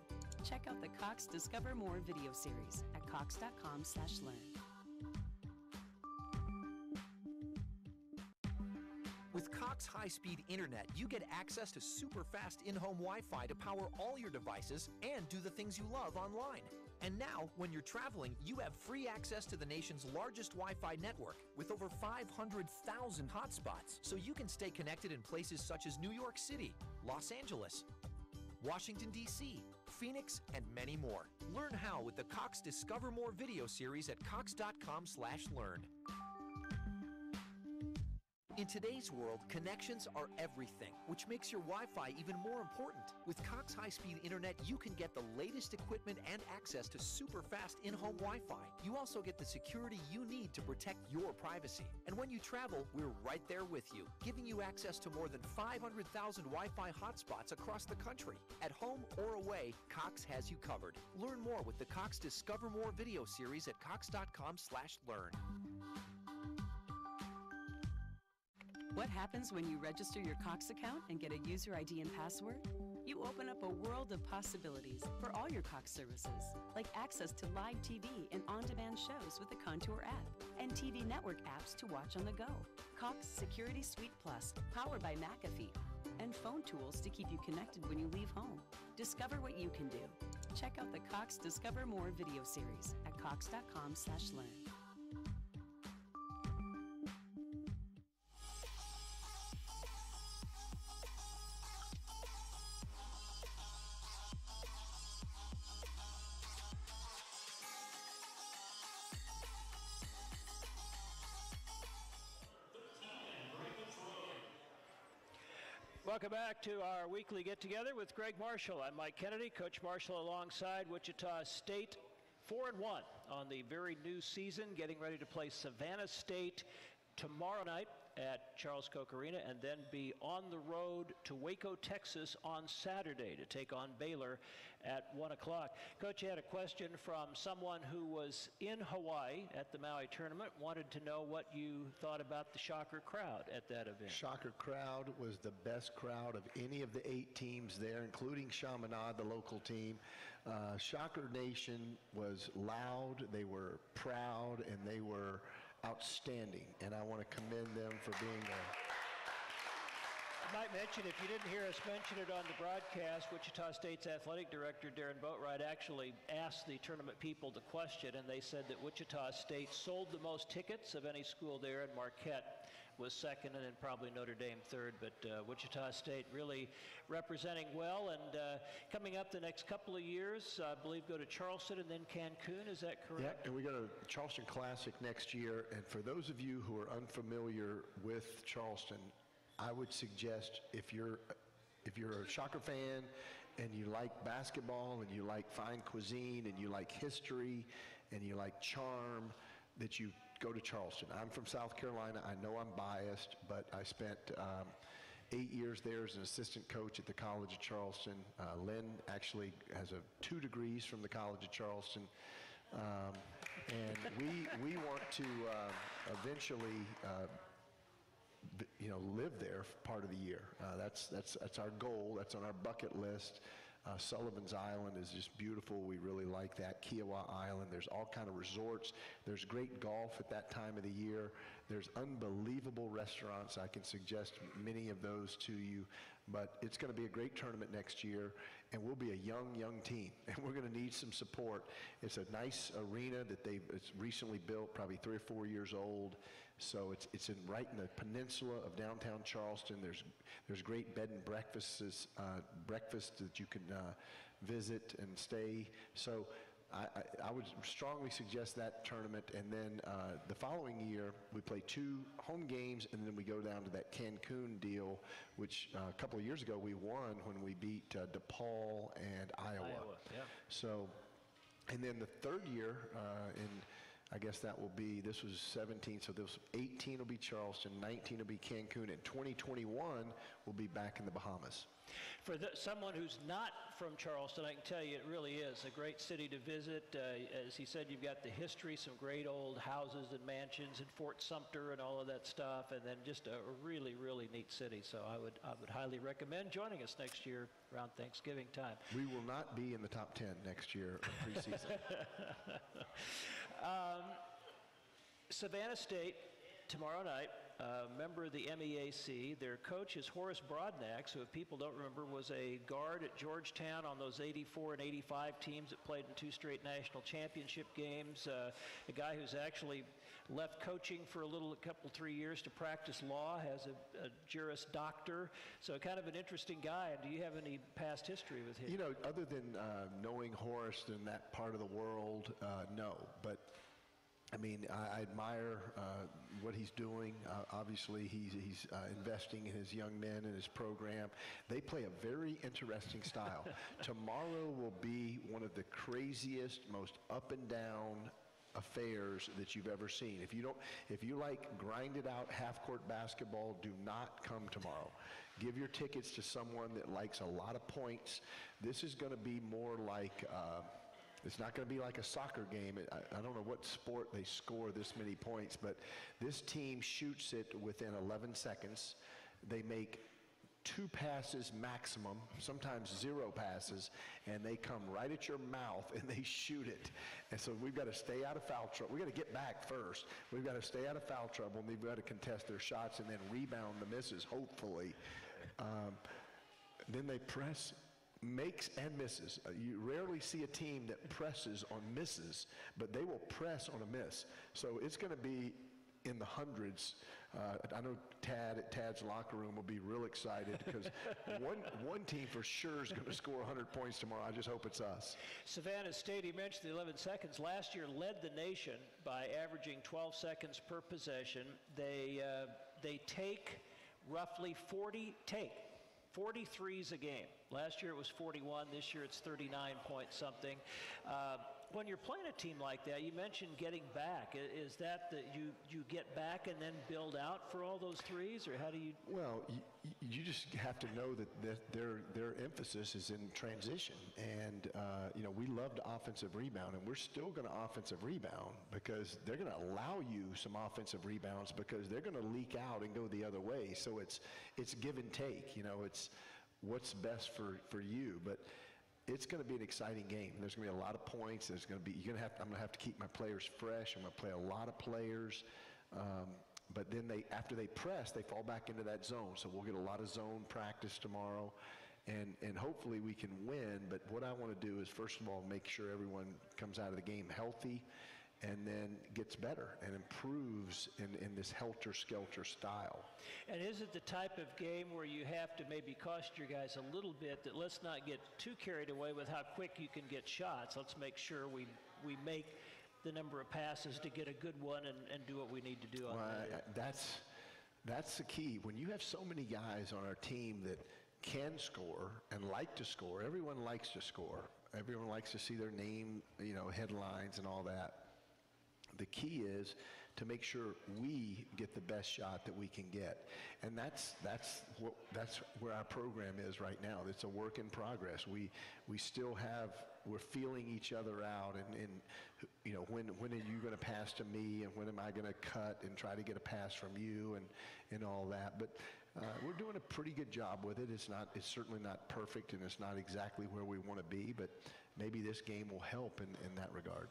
Check out the Cox Discover More video series at cox.com/learn. Cox high speed internet, you get access to super fast in home Wi Fi to power all your devices and do the things you love online. And now, when you're traveling, you have free access to the nation's largest Wi Fi network with over 500,000 hotspots, so you can stay connected in places such as New York City, Los Angeles, Washington, D.C., Phoenix, and many more. Learn how with the Cox Discover More video series at cox.com/learn. In today's world, connections are everything, which makes your Wi Fi even more important. With Cox high speed internet, you can get the latest equipment and access to super fast in home Wi Fi. You also get the security you need to protect your privacy. And when you travel, we're right there with you, giving you access to more than 500,000 Wi Fi hotspots across the country. At home or away, Cox has you covered. Learn more with the Cox Discover More video series at cox.com/learn. What happens when you register your Cox account and get a user ID and password? You open up a world of possibilities for all your Cox services, like access to live TV and on demand shows with the Contour app, and TV network apps to watch on the go. Cox Security Suite Plus, powered by McAfee, and phone tools to keep you connected when you leave home. Discover what you can do. Check out the Cox Discover More video series at cox.com/learn. back to our weekly get together with Gregg Marshall. I'm Mike Kennedy, Coach Marshall alongside Wichita State, 4 and 1 on the very new season, getting ready to play Savannah State tomorrow night at Charles Koch Arena and then be on the road to Waco, Texas on Saturday to take on Baylor at 1 o'clock. Coach, you had a question from someone who was in Hawaii at the Maui tournament, wanted to know what you thought about the Shocker crowd at that event. Shocker crowd was the best crowd of any of the eight teams there, including Chaminade, the local team. Uh, Shocker Nation was loud, they were proud, and they were outstanding. And I want to commend them for being there. I might mention, if you didn't hear us mention it on the broadcast, Wichita State's athletic director, Darron Boatright, actually asked the tournament people the question, and they said that Wichita State sold the most tickets of any school there, and Marquette was second, and then probably Notre Dame third. But uh, Wichita State really representing well, and uh, coming up the next couple of years, I believe go to Charleston and then Cancun. Is that correct? Yeah, and we go to Charleston Classic next year. And for those of you who are unfamiliar with Charleston, I would suggest if you're if you're a Shocker fan and you like basketball and you like fine cuisine and you like history and you like charm, that you go to Charleston. I'm from South Carolina. I know I'm biased, but I spent um, eight years there as an assistant coach at the College of Charleston. Uh, Lynn actually has a two degrees from the College of Charleston. Um, and we, we want to uh, eventually uh, you know, live there for part of the year. Uh, that's, that's, that's our goal. That's on our bucket list. Uh, Sullivan's Island is just beautiful. We really like that. Kiawah Island. There's all kind of resorts. There's great golf at that time of the year. There's unbelievable restaurants. I can suggest many of those to you. But it's going to be a great tournament next year, and we'll be a young, young team, and we're going to need some support. It's a nice arena that they've recently built, probably three or four years old. So it's it's in right in the peninsula of downtown Charleston. There's there's great bed and breakfasts uh, breakfast that you can uh, visit and stay. So. I, I, would strongly suggest that tournament, and then uh, the following year we play two home games, and then we go down to that Cancun deal, which uh, a couple of years ago we won when we beat uh, DePaul and Iowa. Iowa, yeah. So, and then the third year, uh, in I guess that will be this was 17, so this 18 will be Charleston, 19 will be Cancun, and 2021 will be back in the Bahamas. For the, someone who's not from Charleston. I can tell you it really is a great city to visit. Uh, as he said, you've got the history, some great old houses and mansions and Fort Sumter and all of that stuff, and then just a, really, really neat city. So I would, I would highly recommend joining us next year around Thanksgiving time. We will not be in the top 10 next year in preseason. um, Savannah State tomorrow night, member of the MEAC. Their coach is Horace Broadnax, who, if people don't remember, was a guard at Georgetown on those 84 and 85 teams that played in two straight national championship games. Uh, a guy who's actually left coaching for a little, a couple, three years to practice law, has a, a Juris Doctor. So, kind of an interesting guy. And do you have any past history with him? You know, other than uh, knowing Horace in that part of the world, uh, no. But I mean, I, I admire uh, what he's doing. Uh, obviously, he's, he's uh, investing in his young men and his program. They play a very interesting style. Tomorrow will be one of the craziest, most up and down affairs that you've ever seen. If you don't, if you like grinded out half court basketball, do not come tomorrow. Give your tickets to someone that likes a lot of points. This is going to be more like. Uh, it's not going to be like a soccer game. I, I, don't know what sport they score this many points, but this team shoots it within 11 seconds. They make two passes maximum, sometimes zero passes, and they come right at your mouth and they shoot it. And so we've got to stay out of foul trouble. We've got to get back first. We've got to stay out of foul trouble, and we've got to contest their shots and then rebound the misses, hopefully. Um, then they press makes and misses. Uh, you rarely see a team that presses on misses, but they will press on a miss. So it's going to be in the hundreds. Uh, I know Tad at Tad's locker room will be real excited because one, one team for sure is going to score 100 points tomorrow. I just hope it's us. Savannah State, he mentioned the 11 seconds. Last year led the nation by averaging 12 seconds per possession. They, uh, they take roughly 40, take 43s a game. Last year it was 41. This year it's 39 point something. Uh, when you're playing a team like that, you mentioned getting back. Is that that you you get back and then build out for all those threes, or how do you? Well, you, you just have to know that, that their their emphasis is in transition, and uh, you know we love loved offensive rebound, and we're still going to offensive rebound because they're going to allow you some offensive rebounds because they're going to leak out and go the other way. So it's it's give and take. You know, it's what's best for for you, but it's going to be an exciting game. There's going to be a lot of points. There's going to be you're going to have. I'm going to have to keep my players fresh. I'm going to play a lot of players. Um, but then they, after they press, they fall back into that zone. So we'll get a lot of zone practice tomorrow, and and hopefully we can win. But what I want to do is first of all make sure everyone comes out of the game healthy, and then gets better and improves in, in this helter skelter style. And is it the type of game where you have to maybe cost your guys a little bit that let's not get too carried away with how quick you can get shots? Let's make sure we, we make the number of passes to get a good one and, and do what we need to do on well, that. That's, that's the key. When you have so many guys on our team that can score and like to score, everyone likes to score. Everyone likes to see their name, you know, headlines and all that. The key is to make sure we get the best shot that we can get. And that's, that's, what, that's where our program is right now. It's a work in progress. We, we still have, we're feeling each other out and, and you know, when, when are you going to pass to me and when am I going to cut and try to get a pass from you and, and all that. But uh, we're doing a pretty good job with it. It's not, it's certainly not perfect and it's not exactly where we want to be, but maybe this game will help in, in that regard.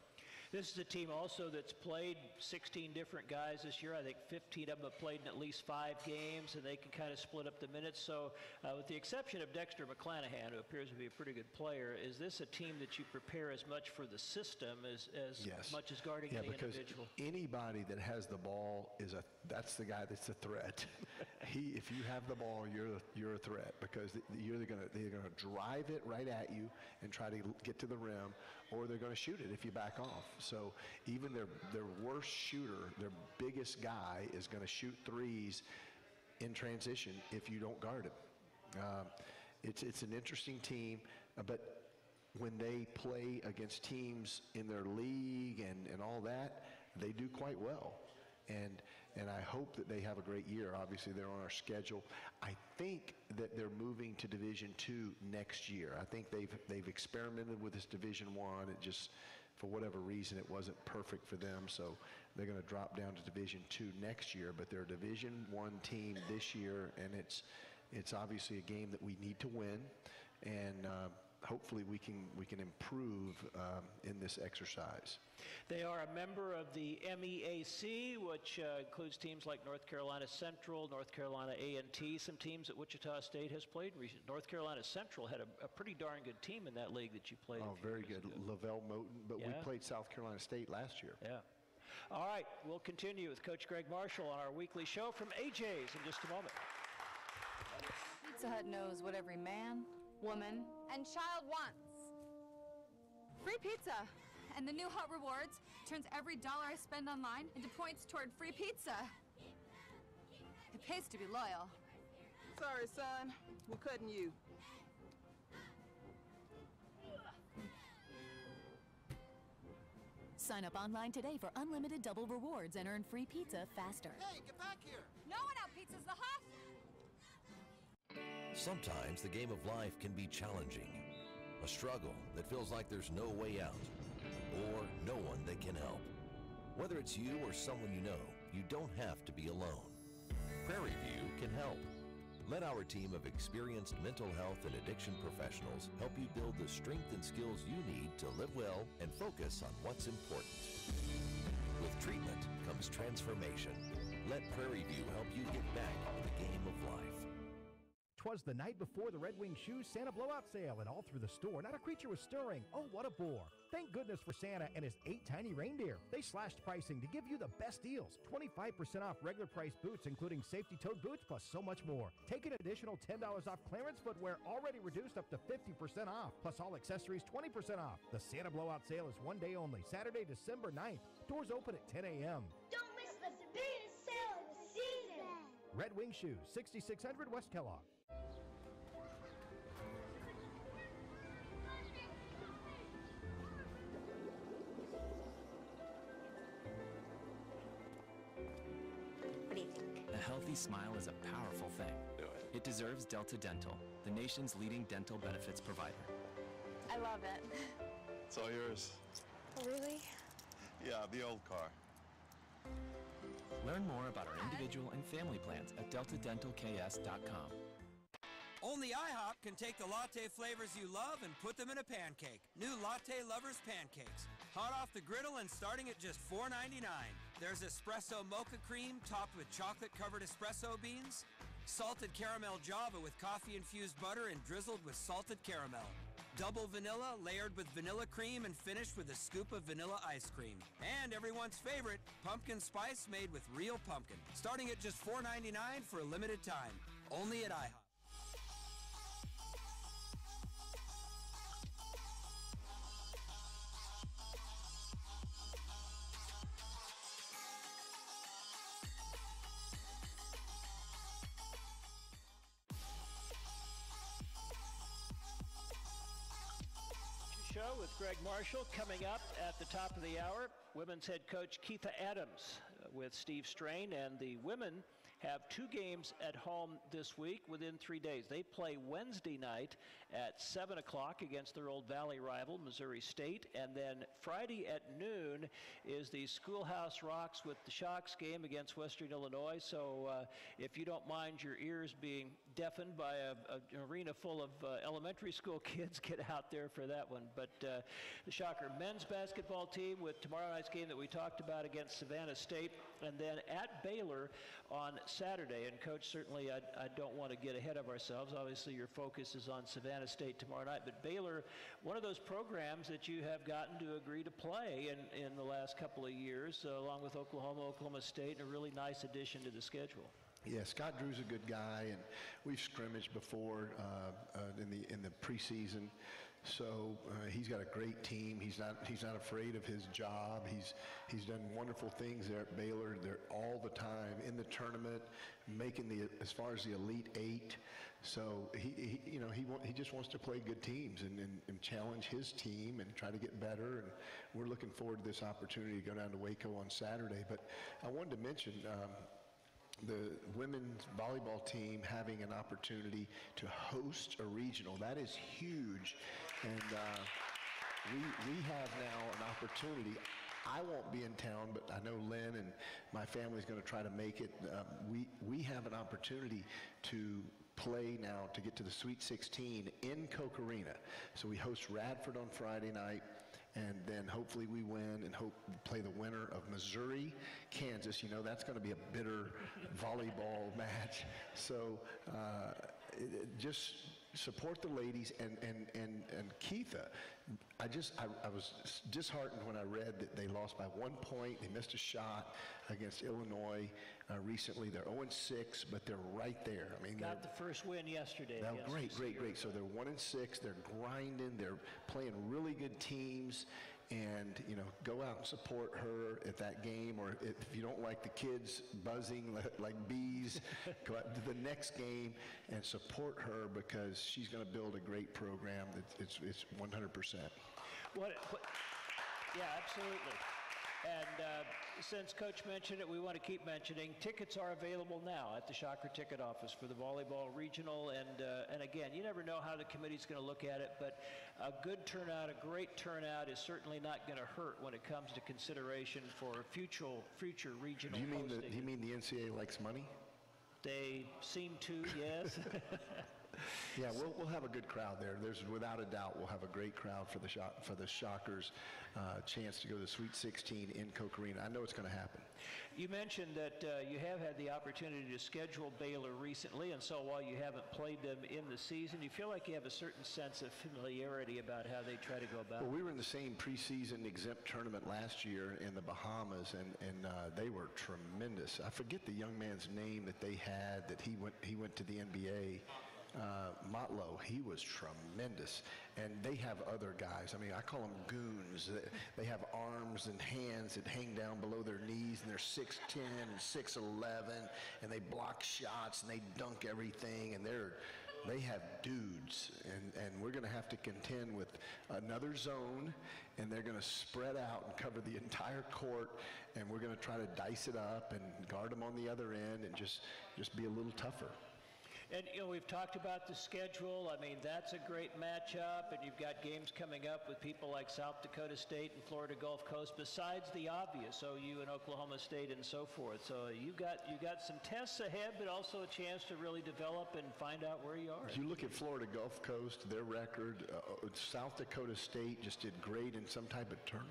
This is a team also that's played 16 different guys this year. I think 15 of them have played in at least five games, and they can kind of split up the minutes. So, uh, with the exception of Dexter McClanahan, who appears to be a pretty good player, is this a team that you prepare as much for the system as, as yes. much as guarding yeah, the because individual? Anybody that has the ball is a that's the guy that's a threat. he, if you have the ball, you're you're a threat because you're going to they're going to drive it right at you and try to get to the rim, or they're going to shoot it if you back off. So even their, their worst shooter, their biggest guy, is going to shoot threes in transition if you don't guard him. Uh, it's, it's an interesting team, uh, but when they play against teams in their league and, and all that, they do quite well. And, and I hope that they have a great year. Obviously, they're on our schedule. I think that they're moving to Division Two next year. I think they've they've experimented with this Division One. It just for whatever reason, it wasn't perfect for them, so they're going to drop down to Division Two next year. But they're a Division One team this year, and it's it's obviously a game that we need to win, and uh, hopefully we can we can improve um, in this exercise. They are a member of the MEAC, which uh, includes teams like North Carolina Central, North Carolina A&T, some teams that Wichita State has played. North Carolina Central had a, a, pretty darn good team in that league that you played. Oh, very good. Ago. LeVelle Moton, but yeah. we played South Carolina State last year. Yeah. All right, we'll continue with Coach Gregg Marshall on our weekly show from AJ's in just a moment. Pizza Hut knows what every man, woman, and child wants. Free pizza! And the new Hut Rewards turns every dollar I spend online into points toward free pizza. It pays to be loyal. Sorry, son. We're cutting you. Sign up online today for unlimited double rewards and earn free pizza faster. Hey, get back here! No one Sometimes the game of life can be challenging. A struggle that feels like there's no way out or no one that can help. Whether it's you or someone you know, you don't have to be alone. Prairie View can help. Let our team of experienced mental health and addiction professionals help you build the strength and skills you need to live well and focus on what's important. With treatment comes transformation. Let Prairie View help you get back in the game of life. Twas the night before the Red Wing Shoes Santa blowout sale, and all through the store, not a creature was stirring. Oh, what a bore! Thank goodness for Santa and his eight tiny reindeer. They slashed pricing to give you the best deals. 25% off regular price boots, including safety toed boots, plus so much more. Take an additional $10 off clearance footwear, already reduced up to 50% off, plus all accessories 20% off. The Santa blowout sale is one day only, Saturday, December 9th. Doors open at 10 a.m. Don't miss the biggest sale of the season. Red Wing Shoes, 6600 West Kellogg. Smile is a powerful thing. Do it. It deserves Delta Dental, the nation's leading dental benefits provider. I love it. It's all yours. Really? Yeah, the old car. Learn more about our individual and family plans at deltadentalks.com. Only IHOP can take the latte flavors you love and put them in a pancake. New Latte Lovers Pancakes. Hot off the griddle and starting at just $4.99. There's espresso mocha cream topped with chocolate-covered espresso beans, salted caramel java with coffee-infused butter and drizzled with salted caramel, double vanilla layered with vanilla cream and finished with a scoop of vanilla ice cream. And everyone's favorite, pumpkin spice made with real pumpkin, starting at just $4.99 for a limited time. Only at IHOP. Show with Gregg Marshall coming up at the top of the hour. Women's head coach Keitha Adams uh, with Steve Strain, and the women have two games at home this week within three days. They play Wednesday night at 7 o'clock against their old Valley rival, Missouri State. And then Friday at noon is the Schoolhouse Rocks with the Shocks game against Western Illinois. So uh, if you don't mind your ears being deafened by a, a, an arena full of uh, elementary school kids, get out there for that one. But uh, the Shocker men's basketball team with tomorrow night's game that we talked about against Savannah State, and then at Baylor on Saturday. And coach, certainly I, I don't want to get ahead of ourselves. Obviously, your focus is on Savannah State tomorrow night, but Baylor, one of those programs that you have gotten to agree to play in, in the last couple of years, uh, along with Oklahoma, Oklahoma State, and a really nice addition to the schedule. Yeah, Scott Drew's a good guy, and we've scrimmaged before uh, uh, in the in the preseason. So uh, he's got a great team. He's not he's not afraid of his job. He's he's done wonderful things there at Baylor. They're all the time in the tournament, making the as far as the elite eight. So he, he you know he wa- he just wants to play good teams and, and, and challenge his team and try to get better. And we're looking forward to this opportunity to go down to Waco on Saturday. But I wanted to mention. Um, the women's volleyball team having an opportunity to host a regional. That is huge. And uh, we, we have now an opportunity. I won't be in town, but I know Lynn and my family's going to try to make it. Um, we, we have an opportunity to play now to get to the Sweet 16 in Koch Arena. So we host Radford on Friday night and then hopefully we win and hope play the winner of Missouri, Kansas. You know that's going to be a bitter volleyball match. So uh, it, it just support the ladies and and and and Keitha. I just I, I was disheartened when I read that they lost by one point. They missed a shot against Illinois uh, recently. They're 0 6, but they're right there. I mean, Got the first win yesterday. Against great, great, great. So they're one and six. They're grinding. They're playing really good teams. And you know, go out and support her at that game. Or if you don't like the kids buzzing like, bees, go out to the next game and support her because she's going to build a great program. It's it's, it's 100 percent. What, what, yeah, absolutely. And uh, since Coach mentioned it, we want to keep mentioning tickets are available now at the Shocker Ticket Office for the volleyball regional. And uh, and again, you never know how the committee's going to look at it, but a good turnout, a great turnout, is certainly not going to hurt when it comes to consideration for future future regional Do you mean the, do you mean the NCAA likes money? They seem to, yes. Yeah, we'll, we'll have a good crowd there. There's without a doubt we'll have a great crowd for the shock, for the Shockers uh, chance to go to the Sweet 16 in Koch Arena. I know it's going to happen. You mentioned that uh, you have had the opportunity to schedule Baylor recently, and so while you haven't played them in the season, you feel like you have a certain sense of familiarity about how they try to go about Well, we were in the same preseason exempt tournament last year in the Bahamas, and, and uh, they were tremendous. I forget the young man's name that they had that he went he went to the NBA. Uh, Motley, he was tremendous, and they have other guys. I mean, I call them goons. They, have arms and hands that hang down below their knees, and they're 6'10 and 6'11, and they block shots and they dunk everything, and they're they have dudes, and, and we're going to have to contend with another zone, and they're going to spread out and cover the entire court, and we're going to try to dice it up and guard them on the other end, and just just be a little tougher. And you know, we've talked about the schedule. I mean, that's a great matchup, and you've got games coming up with people like South Dakota State and Florida Gulf Coast. Besides the obvious, OU and Oklahoma State and so forth. So you've got you got some tests ahead, but also a chance to really develop and find out where you are. If you look at Florida Gulf Coast, their record, uh, South Dakota State just did great in some type of turn,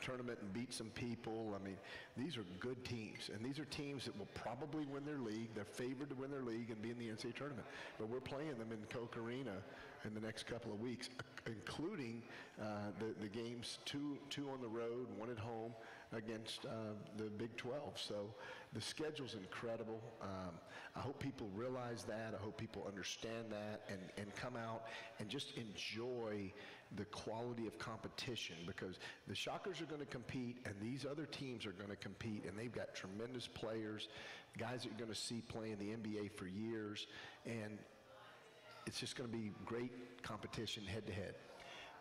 tournament and beat some people. I mean, these are good teams, and these are teams that will probably win their league. They're favored to win their league and be in the NCAA tournament. But we're playing them in Koch Arena in the next couple of weeks, including uh, the, the games two, two on the road, one at home against uh, the Big 12. So the schedule's incredible. Um, I hope people realize that. I hope people understand that and, and come out and just enjoy the quality of competition because the Shockers are going to compete and these other teams are going to compete and they've got tremendous players, guys that you're going to see play in the NBA for years, and it's just going to be great competition head to head.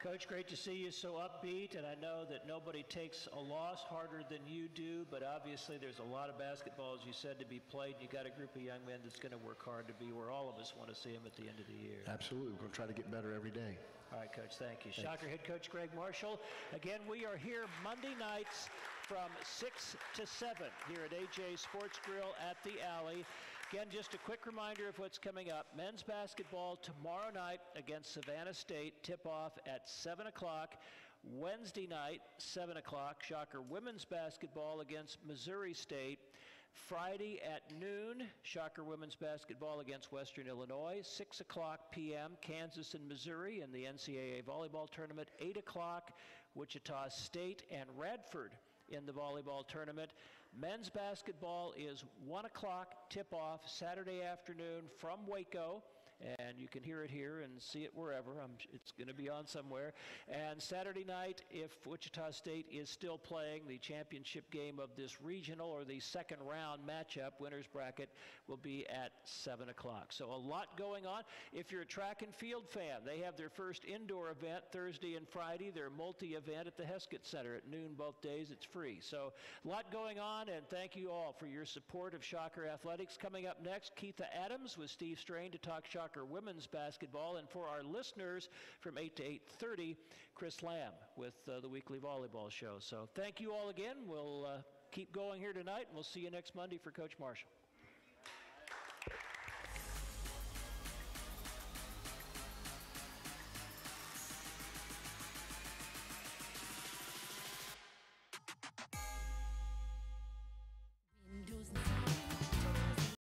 Coach, great to see you so upbeat, and I know that nobody takes a loss harder than you do, but obviously there's a lot of basketball, as you said, to be played. You got a group of young men that's going to work hard to be where all of us want to see them at the end of the year. Absolutely. We're going to try to get better every day. All right, Coach, thank you. Thanks. Shocker head coach Gregg Marshall. Again, we are here Monday nights from 6 to 7 here at AJ Sports Grill at the Alley. Again, just a quick reminder of what's coming up. Men's basketball tomorrow night against Savannah State. Tip off at 7 o'clock. Wednesday night, 7 o'clock. Shocker women's basketball against Missouri State. Friday at noon, Shocker women's basketball against Western Illinois. 6 o'clock p.m., Kansas and Missouri in the NCAA volleyball tournament. 8 o'clock, Wichita State and Radford in the volleyball tournament. Men's basketball is 1 o'clock tip off Saturday afternoon from Waco and you can hear it here and see it wherever. I'm, it's going to be on somewhere. And Saturday night, if Wichita State is still playing the championship game of this regional or the second round matchup, winners bracket will be at 7 o'clock. So a lot going on. If you're a track and field fan, they have their first indoor event Thursday and Friday. Their multi-event at the Heskett Center at noon both days. It's free. So a lot going on, and thank you all for your support of Shocker Athletics. Coming up next, Keitha Adams with Steve Strain to talk Shocker women's basketball, and for our listeners from 8 to 8:30, Chris Lamb with uh, the weekly volleyball show. So thank you all again. We'll uh, keep going here tonight, and we'll see you next Monday for Coach Marshall.